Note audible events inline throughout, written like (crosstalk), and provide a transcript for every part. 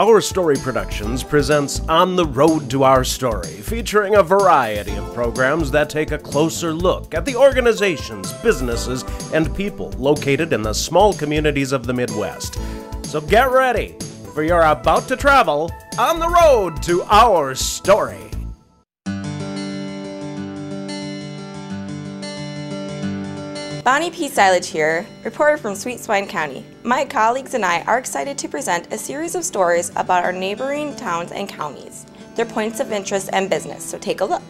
Our Story Productions presents On the Road to Our Story, featuring a variety of programs that take a closer look at the organizations, businesses, and people located in the small communities of the Midwest. So get ready, for you're about to travel on the road to our story. Bonnie P. Silage here, reporter from Sweet Swine County. My colleagues and I are excited to present a series of stories about our neighboring towns and counties, their points of interest and business, so take a look.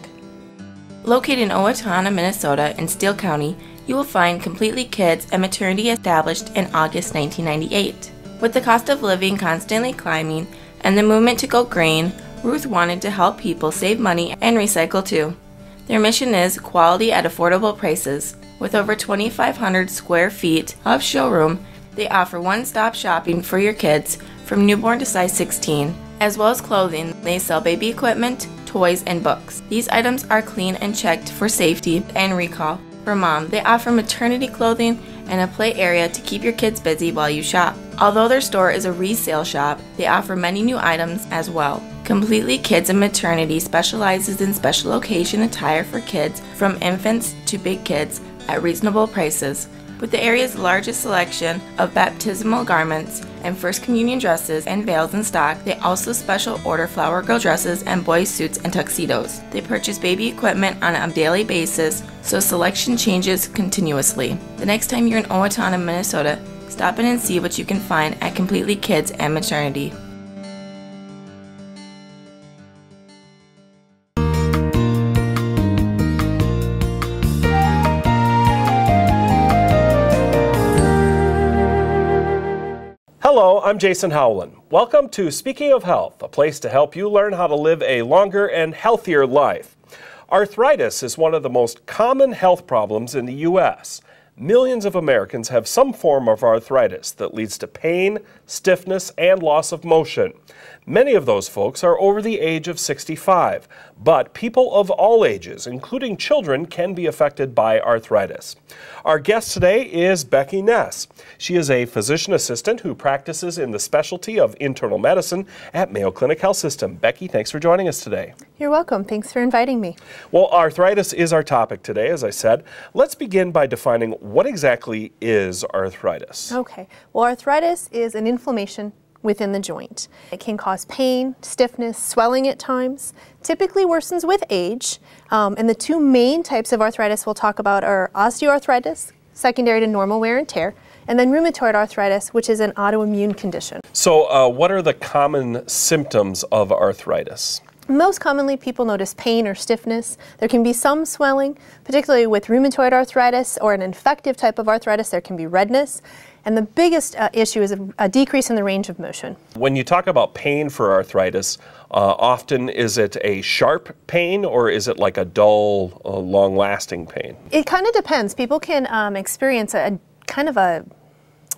Located in Owatonna, Minnesota in Steele County, you will find Completely Kids, a maternity established in August 1998. With the cost of living constantly climbing and the movement to go green, Ruth wanted to help people save money and recycle too. Their mission is quality at affordable prices. With over 2,500 square feet of showroom, they offer one-stop shopping for your kids from newborn to size 16. As well as clothing, they sell baby equipment, toys, and books. These items are clean and checked for safety and recall. For mom, they offer maternity clothing and a play area to keep your kids busy while you shop. Although their store is a resale shop, they offer many new items as well. Completely Kids and Maternity specializes in special occasion attire for kids from infants to big kids at reasonable prices. With the area's largest selection of baptismal garments and First Communion dresses and veils in stock, they also special order flower girl dresses and boy suits and tuxedos. They purchase baby equipment on a daily basis, so selection changes continuously. The next time you're in Owatonna, Minnesota, stop in and see what you can find at Completely Kids and Maternity. Hello, I'm Jason Howland. Welcome to Speaking of Health, a place to help you learn how to live a longer and healthier life. Arthritis is one of the most common health problems in the U.S. Millions of Americans have some form of arthritis that leads to pain, stiffness, and loss of motion. Many of those folks are over the age of 65, but people of all ages, including children, can be affected by arthritis. Our guest today is Becky Ness. She is a physician assistant who practices in the specialty of internal medicine at Mayo Clinic Health System. Becky, thanks for joining us today. You're welcome. Thanks for inviting me. Well, arthritis is our topic today, as I said. Let's begin by defining what exactly is arthritis. Okay. Well, arthritis is an inflammation within the joint. It can cause pain, stiffness, swelling at times, typically worsens with age. Um, and the two main types of arthritis we'll talk about are osteoarthritis, secondary to normal wear and tear, and then rheumatoid arthritis, which is an autoimmune condition. So, uh, what are the common symptoms of arthritis? Most commonly, people notice pain or stiffness. There can be some swelling, particularly with rheumatoid arthritis or an infective type of arthritis. There can be redness. And the biggest uh, issue is a, a, decrease in the range of motion. When you talk about pain for arthritis, uh, often is it a sharp pain or is it like a dull, uh, long lasting pain? It kind of depends. People can um, experience a, a, kind of a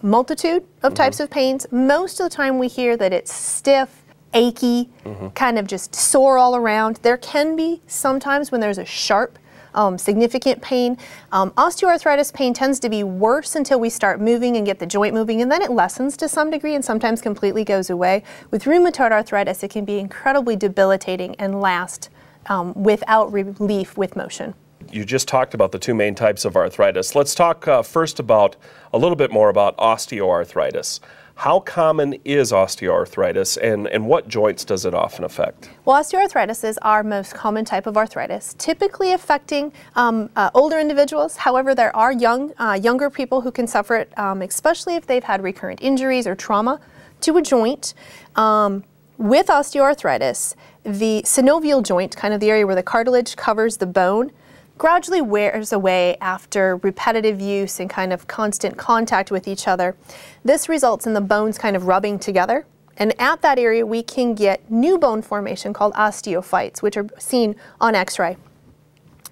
multitude of mm-hmm. types of pains. Most of the time, we hear that it's stiff, achy, mm-hmm. kind of just sore all around. There can be sometimes when there's a sharp um, significant pain. Um, osteoarthritis pain tends to be worse until we start moving and get the joint moving, and then it lessens to some degree and sometimes completely goes away. With rheumatoid arthritis, it can be incredibly debilitating and last um, without relief with motion. You just talked about the two main types of arthritis. Let's talk uh, first about a little bit more about osteoarthritis. How common is osteoarthritis and, and what joints does it often affect? Well, osteoarthritis is our most common type of arthritis, typically affecting um, uh, older individuals. However, there are young, uh, younger people who can suffer it, um, especially if they've had recurrent injuries or trauma to a joint. Um, with osteoarthritis, the synovial joint, kind of the area where the cartilage covers the bone, gradually wears away after repetitive use and kind of constant contact with each other. This results in the bones kind of rubbing together. And at that area, we can get new bone formation called osteophytes, which are seen on x-ray.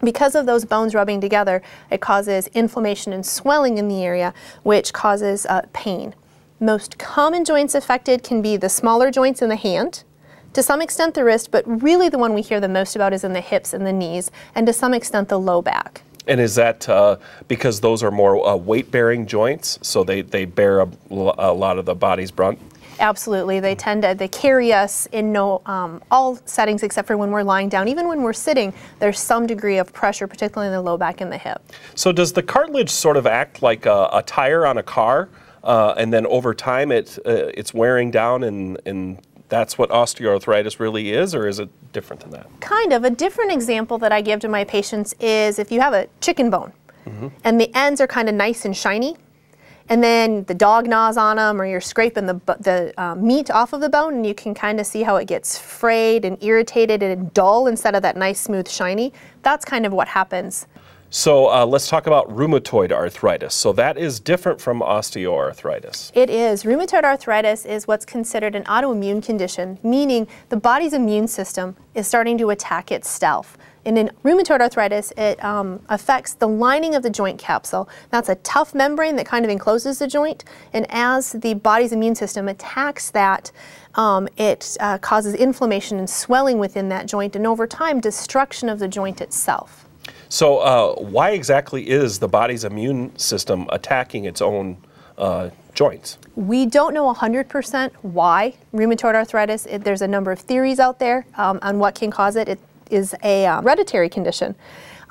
Because of those bones rubbing together, it causes inflammation and swelling in the area, which causes uh, pain. Most common joints affected can be the smaller joints in the hand, to some extent the wrist, but really the one we hear the most about is in the hips and the knees, and to some extent the low back. And is that uh, because those are more uh, weight bearing joints, so they, they bear a, a, lot of the body's brunt? Absolutely, they tend to they carry us in no um, all settings except for when we're lying down. Even when we're sitting, there's some degree of pressure, particularly in the low back and the hip. So does the cartilage sort of act like a, a tire on a car, uh, and then over time it uh, it's wearing down, and and that's what osteoarthritis really is, or is it different than that? Kind of. A different example that I give to my patients is if you have a chicken bone, mm-hmm. and the ends are kind of nice and shiny and then the dog gnaws on them or you're scraping the, the uh, meat off of the bone and you can kind of see how it gets frayed and irritated and dull instead of that nice smooth shiny that's kind of what happens so uh, let's talk about rheumatoid arthritis. So that is different from osteoarthritis. It is. Rheumatoid arthritis is what's considered an autoimmune condition, meaning the body's immune system is starting to attack itself. And in rheumatoid arthritis, it um, affects the lining of the joint capsule. That's a tough membrane that kind of encloses the joint. And as the body's immune system attacks that, um, it uh, causes inflammation and swelling within that joint, and over time, destruction of the joint itself. So, uh, why exactly is the body's immune system attacking its own uh, joints? We don't know 100% why rheumatoid arthritis. It, there's a number of theories out there um, on what can cause it. it is a uh, hereditary condition.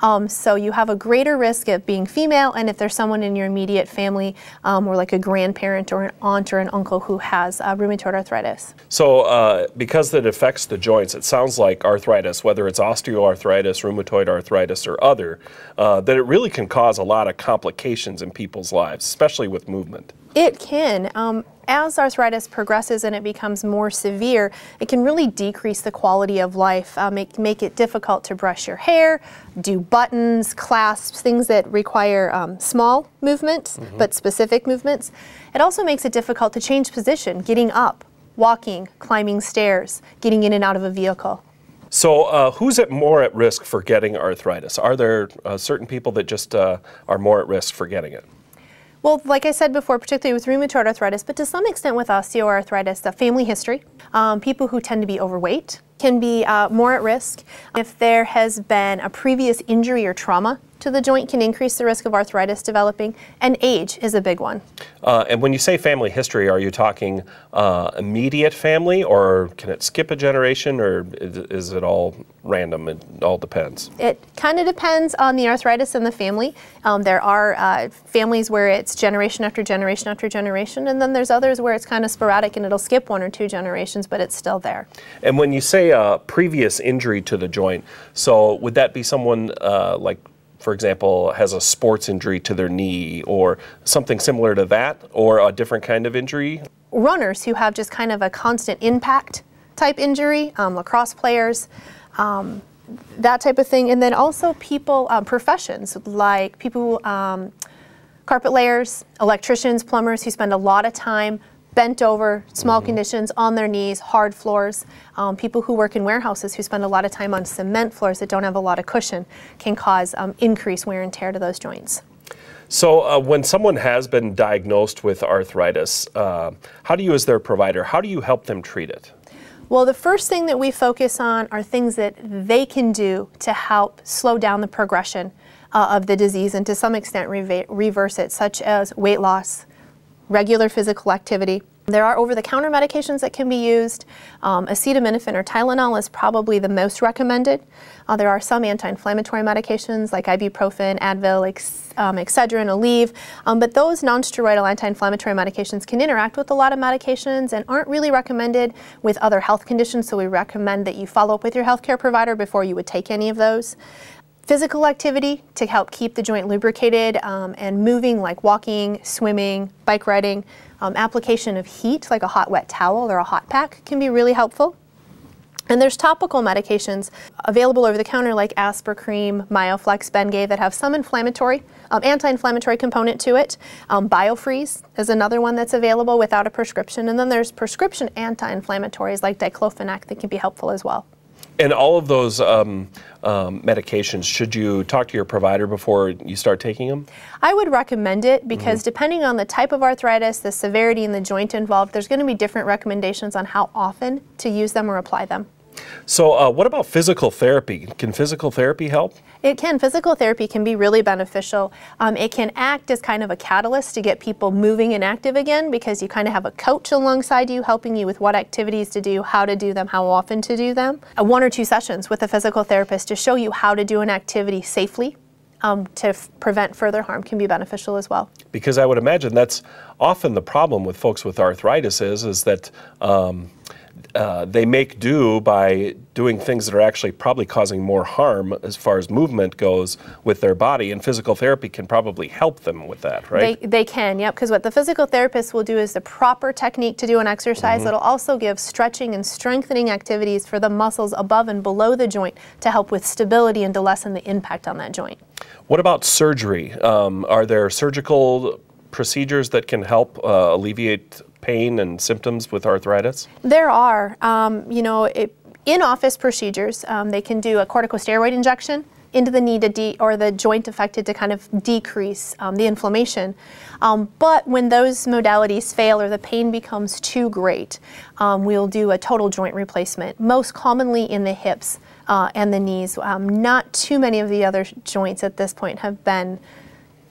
Um, so you have a greater risk of being female, and if there's someone in your immediate family, um, or like a grandparent or an aunt or an uncle who has uh, rheumatoid arthritis. So uh, because it affects the joints, it sounds like arthritis, whether it's osteoarthritis, rheumatoid arthritis, or other, uh, that it really can cause a lot of complications in people's lives, especially with movement. It can. Um, as arthritis progresses and it becomes more severe, it can really decrease the quality of life, uh, make, make it difficult to brush your hair, do buttons, clasps, things that require um, small movements, mm -hmm. but specific movements. It also makes it difficult to change position, getting up, walking, climbing stairs, getting in and out of a vehicle. So, uh, who's at more at risk for getting arthritis? Are there uh, certain people that just uh, are more at risk for getting it? Well, like I said before, particularly with rheumatoid arthritis, but to some extent with osteoarthritis, the family history, um, people who tend to be overweight can be uh, more at risk. If there has been a previous injury or trauma to the joint can increase the risk of arthritis developing, and age is a big one. Uh, and when you say family history, are you talking uh, immediate family, or can it skip a generation, or is, it all random? It all depends. It kind of depends on the arthritis in the family. Um, there are uh, families where it's generation after generation after generation, and then there's others where it's kind of sporadic and it'll skip one or two generations, but it's still there. And when you say a previous injury to the joint, so would that be someone uh, like for example, has a sports injury to their knee or something similar to that, or a different kind of injury? Runners who have just kind of a constant impact type injury, um, lacrosse players, um, that type of thing. And then also people, um, professions like people, um, carpet layers, electricians, plumbers who spend a lot of time bent over, small mm-hmm. conditions, on their knees, hard floors. Um, people who work in warehouses who spend a lot of time on cement floors that don't have a lot of cushion can cause um, increased wear and tear to those joints. So, uh, when someone has been diagnosed with arthritis, uh, how do you, as their provider, how do you help them treat it? Well, the first thing that we focus on are things that they can do to help slow down the progression uh, of the disease and to some extent reverse it, such as weight loss, regular physical activity. There are over-the-counter medications that can be used. Um, acetaminophen or Tylenol is probably the most recommended. Uh, there are some anti-inflammatory medications like ibuprofen, Advil, ex, um, Excedrin, Aleve, um, but those non-steroidal anti-inflammatory medications can interact with a lot of medications and aren't really recommended with other health conditions, so we recommend that you follow up with your healthcare provider before you would take any of those. Physical activity to help keep the joint lubricated um, and moving like walking, swimming, bike riding. Um, application of heat like a hot wet towel or a hot pack can be really helpful. And there's topical medications available over the counter like Aspercreme, Myoflex, Bengay that have some inflammatory, um, anti-inflammatory component to it. Um, Biofreeze is another one that's available without a prescription. And then there's prescription anti-inflammatories like diclofenac that can be helpful as well. And all of those um, um, medications, should you talk to your provider before you start taking them? I would recommend it because mm -hmm. depending on the type of arthritis, the severity, and the joint involved, there's going to be different recommendations on how often to use them or apply them. So, uh, what about physical therapy? Can physical therapy help? It can. Physical therapy can be really beneficial. Um, it can act as kind of a catalyst to get people moving and active again because you kind of have a coach alongside you helping you with what activities to do, how to do them, how often to do them. Uh, one or two sessions with a physical therapist to show you how to do an activity safely um, to prevent further harm can be beneficial as well. Because I would imagine that's often the problem with folks with arthritis is, is that um, uh, they make do by doing things that are actually probably causing more harm as far as movement goes with their body, and physical therapy can probably help them with that, right? They, they can, yep, because what the physical therapist will do is the proper technique to do an exercise mm-hmm. that'll also give stretching and strengthening activities for the muscles above and below the joint to help with stability and to lessen the impact on that joint. What about surgery? Um, are there surgical procedures that can help uh, alleviate pain and symptoms with arthritis? There are. Um, you know, in office procedures, um, they can do a corticosteroid injection into the knee to de- or the joint affected to kind of decrease um, the inflammation. Um, but when those modalities fail or the pain becomes too great, um, we'll do a total joint replacement, most commonly in the hips uh, and the knees. Um, not too many of the other joints at this point have been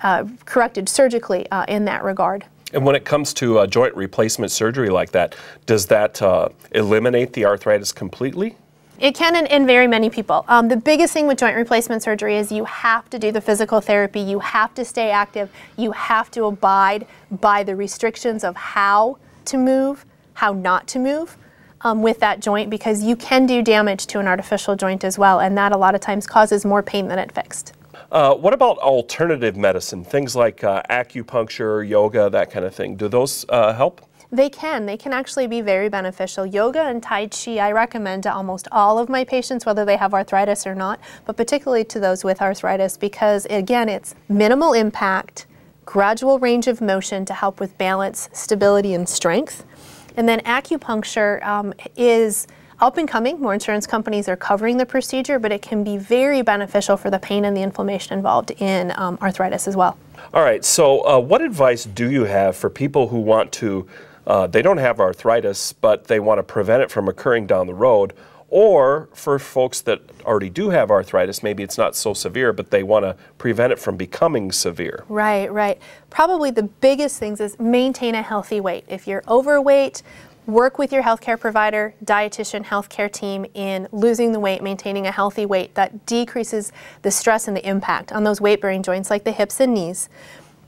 uh, corrected surgically uh, in that regard. And when it comes to a joint replacement surgery like that, does that uh, eliminate the arthritis completely? It can in, in very many people. Um, the biggest thing with joint replacement surgery is you have to do the physical therapy, you have to stay active, you have to abide by the restrictions of how to move, how not to move. Um, with that joint because you can do damage to an artificial joint as well, and that a lot of times causes more pain than it fixed. Uh, what about alternative medicine, things like uh, acupuncture, yoga, that kind of thing? Do those uh, help? They can. They can actually be very beneficial. Yoga and Tai Chi I recommend to almost all of my patients, whether they have arthritis or not, but particularly to those with arthritis because, again, it's minimal impact, gradual range of motion to help with balance, stability, and strength. And then acupuncture um, is up and coming. More insurance companies are covering the procedure, but it can be very beneficial for the pain and the inflammation involved in um, arthritis as well. All right, so uh, what advice do you have for people who want to, uh, they don't have arthritis, but they want to prevent it from occurring down the road? Or for folks that already do have arthritis, maybe it's not so severe, but they want to prevent it from becoming severe. Right, right. Probably the biggest things is maintain a healthy weight. If you're overweight work with your healthcare provider, dietitian, healthcare team in losing the weight, maintaining a healthy weight that decreases the stress and the impact on those weight bearing joints like the hips and knees.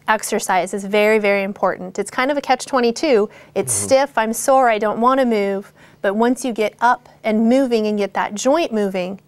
Exercise is very, very important. It's kind of a catch 22. It's mm-hmm. stiff, I'm sore, I don't want to move. But once you get up and moving and get that joint moving,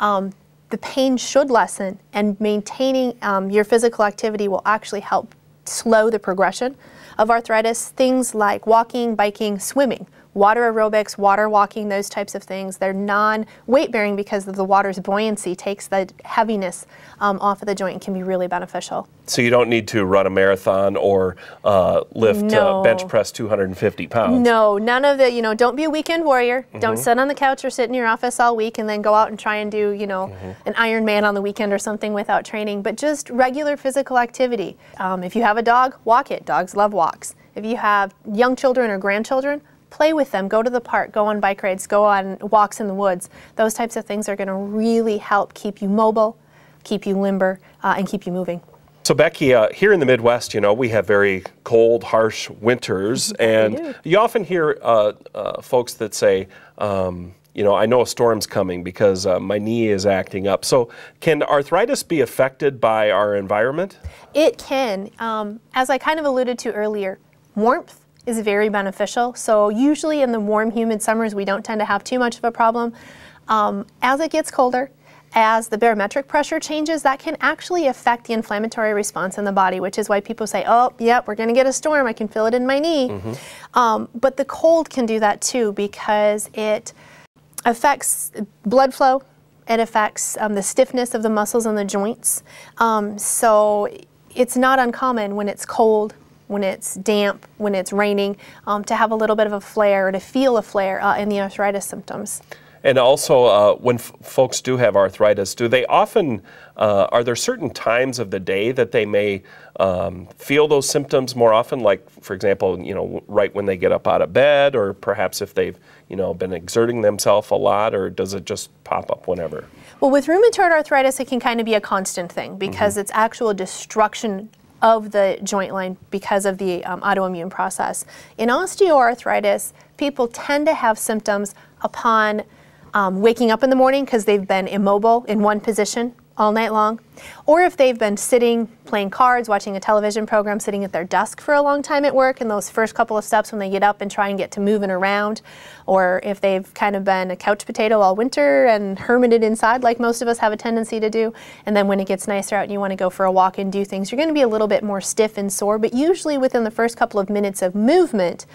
um, the pain should lessen, and maintaining um, your physical activity will actually help slow the progression of arthritis, things like walking, biking, swimming, water aerobics, water walking, those types of things. They're non weight bearing because of the water's buoyancy takes the heaviness um, off of the joint and can be really beneficial. So you don't need to run a marathon or uh, lift uh, no. uh, bench press 250 pounds. No, none of the. You know, don't be a weekend warrior. Mm-hmm. Don't sit on the couch or sit in your office all week and then go out and try and do you know mm-hmm. an Ironman on the weekend or something without training. But just regular physical activity. Um, if you have a dog, walk it. Dogs love walks. If you have young children or grandchildren, play with them, go to the park, go on bike rides, go on walks in the woods. Those types of things are going to really help keep you mobile, keep you limber, uh, and keep you moving. So Becky, uh, here in the Midwest, you know, we have very cold, harsh winters, (laughs) and you often hear uh, uh, folks that say, um, you know, I know a storm's coming because uh, my knee is acting up. So, can arthritis be affected by our environment? It can. Um, as I kind of alluded to earlier, warmth is very beneficial. So usually in the warm, humid summers, we don't tend to have too much of a problem. Um, as it gets colder, as the barometric pressure changes, that can actually affect the inflammatory response in the body, which is why people say, oh, yep, we're going to get a storm. I can feel it in my knee. Mm-hmm. Um, but the cold can do that too because it affects blood flow. It affects um, the stiffness of the muscles and the joints. Um, so it's not uncommon when it's cold when it's damp, when it's raining, um, to have a little bit of a flare or to feel a flare uh, in the arthritis symptoms. And also, uh, when f- folks do have arthritis, do they often, uh, are there certain times of the day that they may um, feel those symptoms more often? Like, for example, you know, right when they get up out of bed, or perhaps if they've, you know, been exerting themselves a lot, or does it just pop up whenever? Well, with rheumatoid arthritis, it can kind of be a constant thing because it's actual destruction of the joint line because of the um, autoimmune process. In osteoarthritis, people tend to have symptoms upon um, waking up in the morning because they've been immobile in one position all night long, or if they've been sitting, playing cards, watching a television program, sitting at their desk for a long time at work, and those first couple of steps when they get up and try and get to moving around, or if they've kind of been a couch potato all winter and hermited inside, like most of us have a tendency to do, and then when it gets nicer out and you want to go for a walk and do things, you're going to be a little bit more stiff and sore, but usually within the first couple of minutes of movement,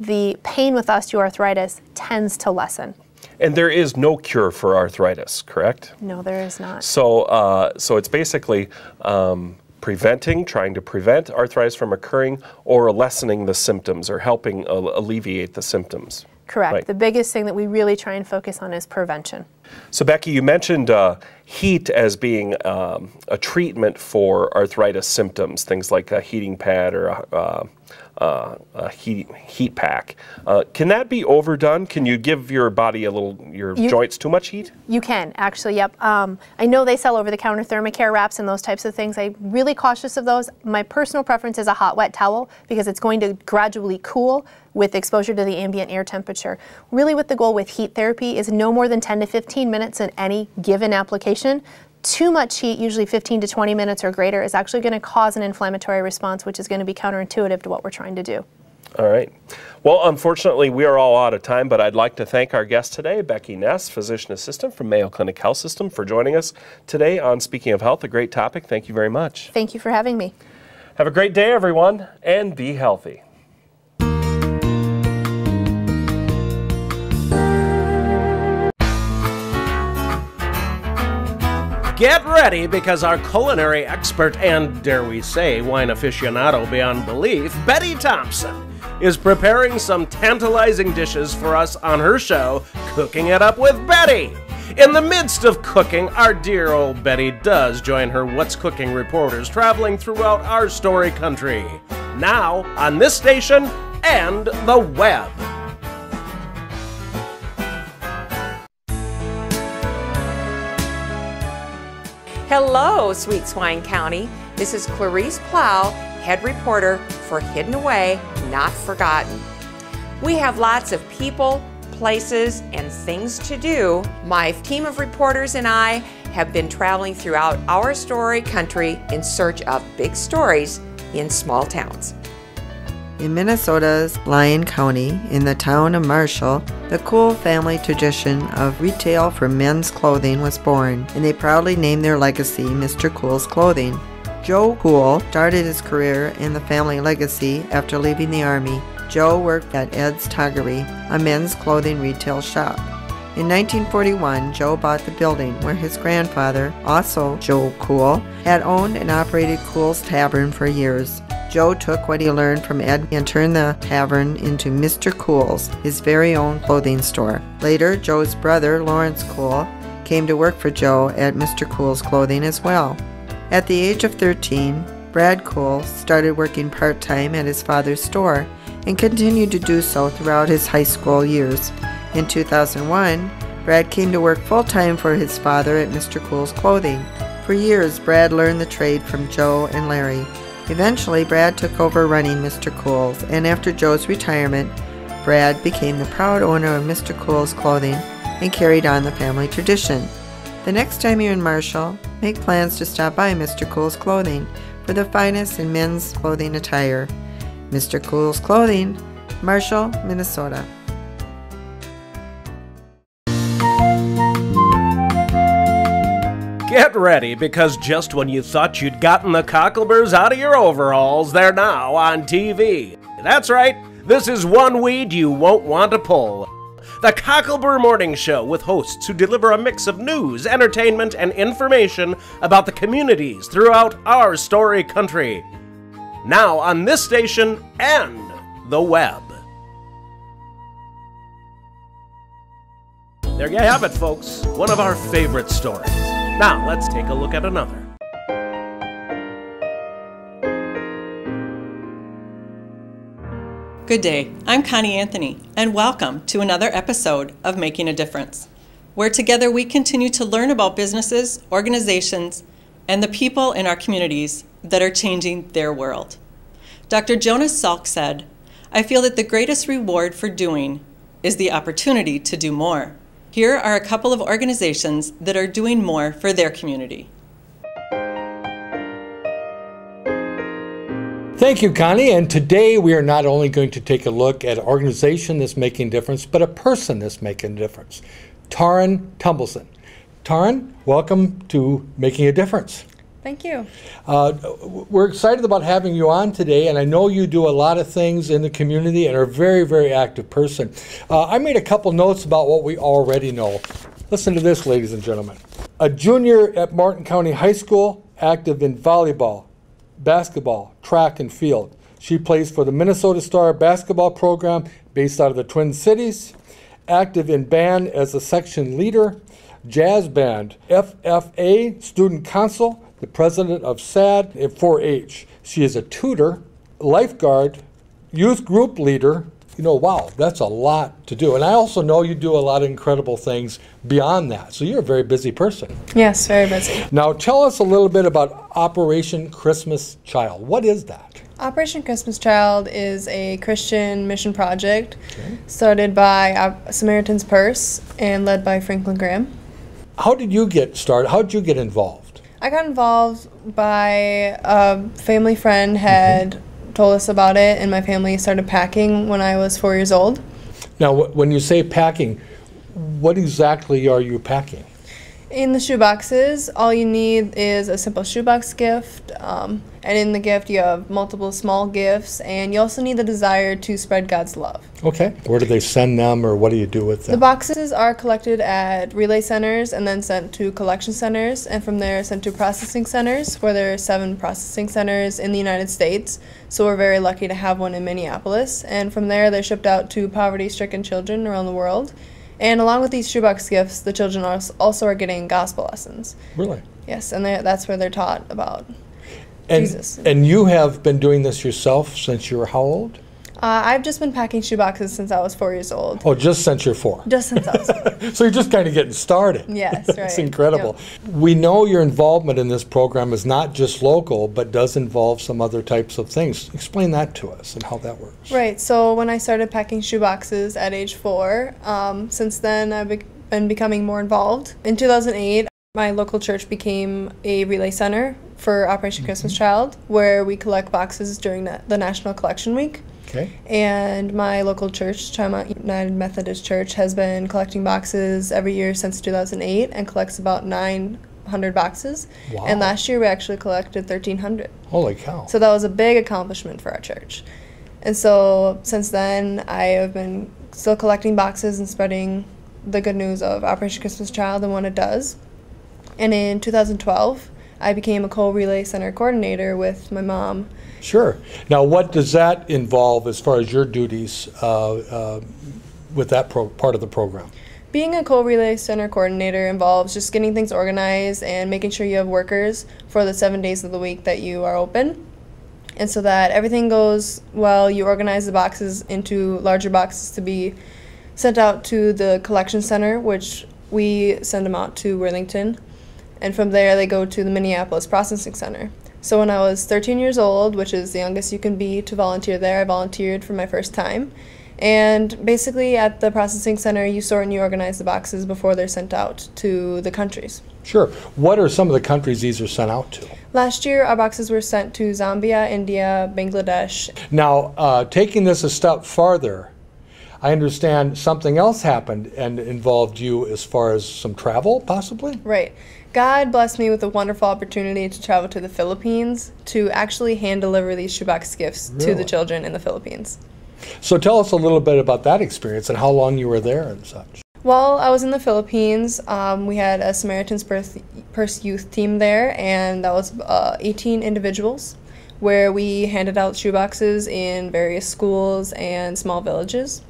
the pain with osteoarthritis tends to lessen. And there is no cure for arthritis, correct? No, there is not. So, uh, so it's basically um, preventing, trying to prevent arthritis from occurring, or lessening the symptoms, or helping alleviate the symptoms. Correct. Right. The biggest thing that we really try and focus on is prevention. So, Becky, you mentioned uh, heat as being um, a treatment for arthritis symptoms, things like a heating pad or a, uh, uh, a heat, heat pack. Uh, can that be overdone? Can you give your body a little, your You- joints too much heat? You can actually, yep. Um, I know they sell over-the-counter thermacare wraps and those types of things. I'm really cautious of those. My personal preference is a hot, wet towel because it's going to gradually cool with exposure to the ambient air temperature. Really, what the goal with heat therapy is no more than 10 to 15 minutes in any given application. Too much heat, usually 15 to 20 minutes or greater, is actually going to cause an inflammatory response, which is going to be counterintuitive to what we're trying to do. All right. Well, unfortunately, we are all out of time, but I'd like to thank our guest today, Becky Ness, physician assistant from Mayo Clinic Health System, for joining us today on Speaking of Health. A great topic. Thank you very much. Thank you for having me. Have a great day, everyone, and be healthy. Get ready because our culinary expert and, dare we say, wine aficionado beyond belief, Betty Thompson, is preparing some tantalizing dishes for us on her show, Cooking It Up with Betty. In the midst of cooking, our dear old Betty does join her What's Cooking reporters traveling throughout our story country. Now, on this station and the web. Hello, Sweet Swine County. This is Clarice Plow, head reporter for Hidden Away, Not Forgotten. We have lots of people, places, and things to do. My team of reporters and I have been traveling throughout our story country in search of big stories in small towns. In Minnesota's Lyon County, in the town of Marshall, the Cool family tradition of retail for men's clothing was born, and they proudly named their legacy Mr. Cool's Clothing. Joe Cool started his career in the family legacy after leaving the Army. Joe worked at Ed's Toggery, a men's clothing retail shop. In 1941, Joe bought the building where his grandfather, also Joe Cool, had owned and operated Cool's Tavern for years. Joe took what he learned from Ed and turned the tavern into Mr. Cool's, his very own clothing store. Later, Joe's brother, Lawrence Cool, came to work for Joe at Mr. Cool's clothing as well. At the age of 13, Brad Cool started working part time at his father's store and continued to do so throughout his high school years. In 2001, Brad came to work full time for his father at Mr. Cool's Clothing. For years, Brad learned the trade from Joe and Larry. Eventually, Brad took over running Mr. Cool's, and after Joe's retirement, Brad became the proud owner of Mr. Cool's Clothing and carried on the family tradition. The next time you're in Marshall, make plans to stop by Mr. Cool's Clothing for the finest in men's clothing attire. Mr. Cool's Clothing, Marshall, Minnesota. Get ready because just when you thought you'd gotten the cockleburs out of your overalls, they're now on TV. That's right, this is one weed you won't want to pull. The Cocklebur Morning Show with hosts who deliver a mix of news, entertainment, and information about the communities throughout our story country. Now on this station and the web. There you have it, folks. One of our favorite stories. Now, let's take a look at another. Good day. I'm Connie Anthony, and welcome to another episode of Making a Difference, where together we continue to learn about businesses, organizations, and the people in our communities that are changing their world. Dr. Jonas Salk said, I feel that the greatest reward for doing is the opportunity to do more. Here are a couple of organizations that are doing more for their community. Thank you, Connie. And today we are not only going to take a look at an organization that's making difference, but a person that's making a difference. Taryn Tumbleson. Taryn, welcome to Making a Difference. Thank you. Uh, we're excited about having you on today, and I know you do a lot of things in the community and are a very, very active person. Uh, I made a couple notes about what we already know. Listen to this, ladies and gentlemen. A junior at Martin County High School, active in volleyball, basketball, track, and field. She plays for the Minnesota Star basketball program based out of the Twin Cities, active in band as a section leader, jazz band, FFA, student council, the president of SADD at 4 H. She is a tutor, lifeguard, youth group leader. You know, wow, that's a lot to do. And I also know you do a lot of incredible things beyond that. So you're a very busy person. Yes, very busy. Now, tell us a little bit about Operation Christmas Child. What is that? Operation Christmas Child is a Christian mission project started by Samaritan's Purse and led by Franklin Graham. How did you get started? How did you get involved? I got involved by a family friend had told us about it, and my family started packing when I was four years old. Now, wh- when you say packing, what exactly are you packing? In the shoe boxes, all you need is a simple shoebox gift, um, and in the gift you have multiple small gifts, and you also need the desire to spread God's love. Okay. Where do they send them, or what do you do with them? The boxes are collected at relay centers and then sent to collection centers, and from there sent to processing centers, where there are seven processing centers in the United States. So we're very lucky to have one in Minneapolis. And from there, they're shipped out to poverty stricken children around the world. And along with these shoebox gifts, the children also are getting gospel lessons. really? Yes, and that's where they're taught about. And, Jesus. and you have been doing this yourself since you were how old? Uh, I've just been packing shoeboxes since I was four years old. Oh, just since you're four. Just since I was four. (laughs) So you're just kind of getting started. Yes, (laughs) right. It's incredible. We know your involvement in this program is not just local, but does involve some other types of things. Explain that to us and how that works. Right. So when I started packing shoeboxes at age four, um, since then I've been becoming more involved. In 2008, my local church became a relay center for Operation Christmas Child, where we collect boxes during the National Collection Week. Okay. And my local church, Trimont United Methodist Church, has been collecting boxes every year since 2008 and collects about 900 boxes. Wow. And last year we actually collected 1,300. Holy cow. So that was a big accomplishment for our church. And so since then, I have been still collecting boxes and spreading the good news of Operation Christmas Child and what it does. And in 2012, I became a co relay center coordinator with my mom. Sure. Now, what does that involve as far as your duties uh, uh, with that part of the program? Being a co relay center coordinator involves just getting things organized and making sure you have workers for the seven days of the week that you are open. And so that everything goes well, you organize the boxes into larger boxes to be sent out to the collection center, which we send them out to Worthington. And from there, they go to the Minneapolis Processing Center. So when I was 13 years old, which is the youngest you can be to volunteer there, I volunteered for my first time. And basically, at the processing center, you sort and you organize the boxes before they're sent out to the countries. Sure. What are some of the countries these are sent out to? Last year, our boxes were sent to Zambia, India, Bangladesh. Now, uh, taking this a step farther, I understand something else happened and involved you as far as some travel, possibly? Right. God blessed me with a wonderful opportunity to travel to the Philippines to actually hand deliver these shoebox gifts to the children in the Philippines. So tell us a little bit about that experience and how long you were there and such. While I was in the Philippines, um, we had a Samaritan's Purse, Purse youth team there, and that was uh, 18 individuals, where we handed out shoeboxes in various schools and small villages.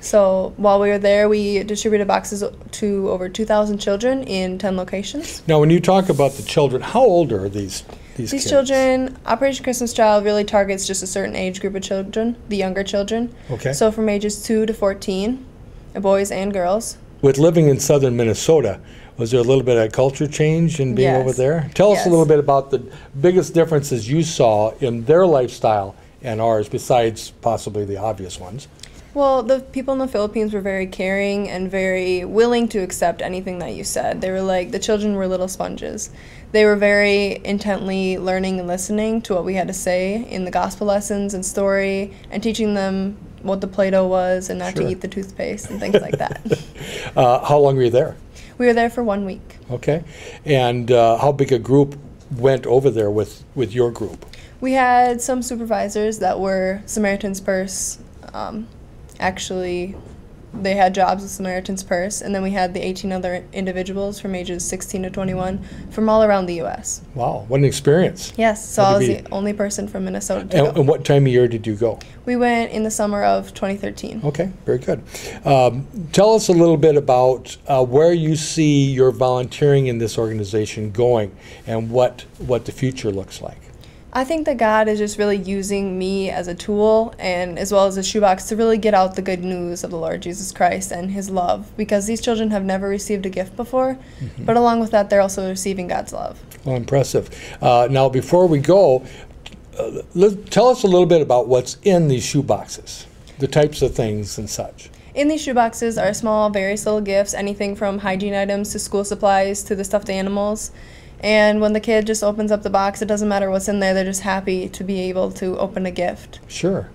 So while we were there, we distributed boxes to over 2,000 children in 10 locations. Now, when you talk about the children, how old are these these, These children, Operation Christmas Child really targets just a certain age group of children, the younger children. Okay. So from ages 2 to 14, uh, boys and girls. With living in southern Minnesota, was there a little bit of a culture change in being Yes. over there? Tell us a little bit about the biggest differences you saw in their lifestyle and ours, besides possibly the obvious ones. Well, the people in the Philippines were very caring and very willing to accept anything that you said. They were like, the children were little sponges. They were very intently learning and listening to what we had to say in the gospel lessons and story and teaching them what the Play Doh was and not Sure. to eat the toothpaste and things like that. (laughs) Uh, how long were you there? We were there for one week. Okay. And uh, how big a group went over there with, with your group? We had some supervisors that were Samaritan's Purse. Um, actually, they had jobs with Samaritan's Purse, and then we had the 18 other individuals from ages 16 to 21 from all around the U.S. Wow, what an experience. Yes, so I was be- the only person from Minnesota to And, go. and what time of year did you go? We went in the summer of 2013. Okay, very good. Um, tell us a little bit about uh, where you see your volunteering in this organization going and what, what the future looks like. I think that God is just really using me as a tool and as well as a shoebox to really get out the good news of the Lord Jesus Christ and his love because these children have never received a gift before, but along with that, they're also receiving God's love. Well, impressive. Uh, now, before we go, uh, tell us a little bit about what's in these shoeboxes, the types of things and such. In these shoeboxes are small, various little gifts, anything from hygiene items to school supplies to the stuffed animals. And when the kid just opens up the box, it doesn't matter what's in there, they're just happy to be able to open a gift. Sure.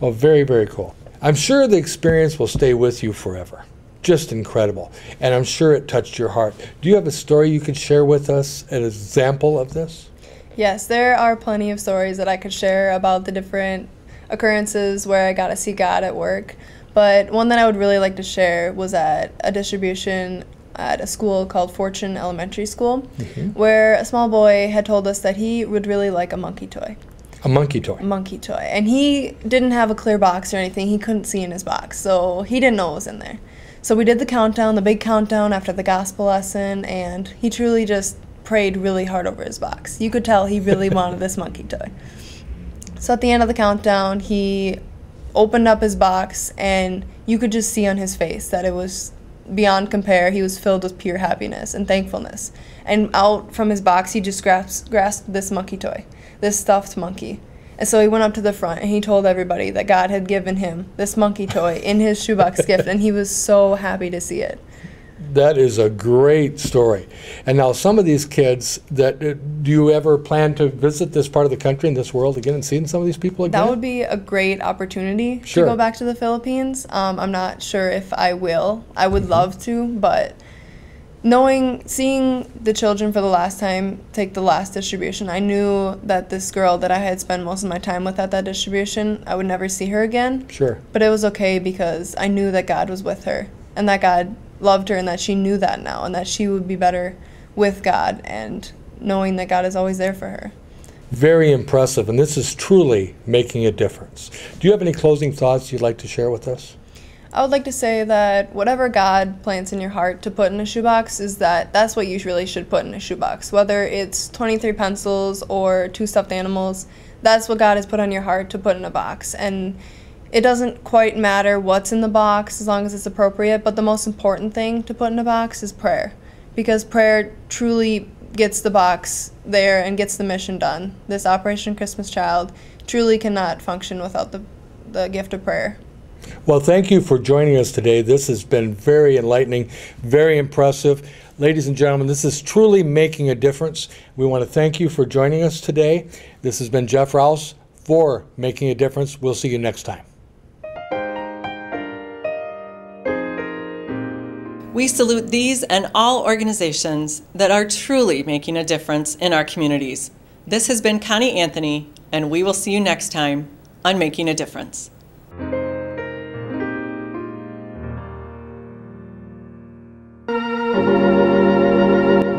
Well, very, very cool. I'm sure the experience will stay with you forever. Just incredible. And I'm sure it touched your heart. Do you have a story you could share with us, an example of this? Yes, there are plenty of stories that I could share about the different occurrences where I got to see God at work. But one that I would really like to share was at a distribution at a school called Fortune Elementary School, mm-hmm. where a small boy had told us that he would really like a monkey toy. A monkey toy. A monkey toy. And he didn't have a clear box or anything. He couldn't see in his box. So he didn't know what was in there. So we did the countdown, the big countdown after the gospel lesson, and he truly just prayed really hard over his box. You could tell he really (laughs) wanted this monkey toy. So at the end of the countdown, he opened up his box, and you could just see on his face that it was beyond compare. He was filled with pure happiness and thankfulness. And out from his box, he just grasped, grasped this monkey toy, this stuffed monkey. And so he went up to the front and he told everybody that God had given him this monkey toy in his shoebox gift, and he was so happy to see it. That is a great story. And now, some of these kids that uh, do you ever plan to visit this part of the country and this world again and seeing some of these people again? That would be a great opportunity Sure. to go back to the Philippines. Um, I'm not sure if I will. I would Mm-hmm. love to, but knowing, seeing the children for the last time take the last distribution, I knew that this girl that I had spent most of my time with at that distribution, I would never see her again. Sure. But it was okay because I knew that God was with her and that God loved her and that she knew that now and that she would be better with God and knowing that God is always there for her. Very impressive. And this is truly making a difference. Do you have any closing thoughts you'd like to share with us? I would like to say that whatever God plants in your heart to put in a shoebox is that that's what you really should put in a shoebox. Whether it's 23 pencils or two stuffed animals, that's what God has put on your heart to put in a box. And it doesn't quite matter what's in the box as long as it's appropriate, but the most important thing to put in a box is prayer. Because prayer truly gets the box there and gets the mission done. This Operation Christmas Child truly cannot function without the, the gift of prayer. Well, thank you for joining us today. This has been very enlightening, very impressive. Ladies and gentlemen, this is truly making a difference. We want to thank you for joining us today. This has been Jeff Rouse for Making a Difference. We'll see you next time. We salute these and all organizations that are truly making a difference in our communities. This has been Connie Anthony, and we will see you next time on Making a Difference.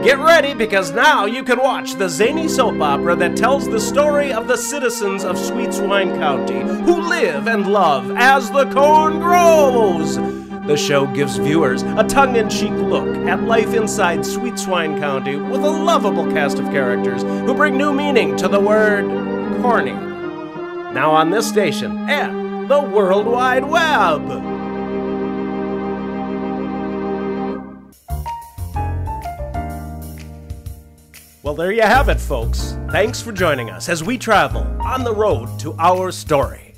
Get ready because now you can watch the zany soap opera that tells the story of the citizens of Sweet Swine County who live and love as the corn grows. The show gives viewers a tongue in cheek look at life inside Sweet Swine County with a lovable cast of characters who bring new meaning to the word corny. Now on this station and the World Wide Web. Well, there you have it, folks. Thanks for joining us as we travel on the road to our story.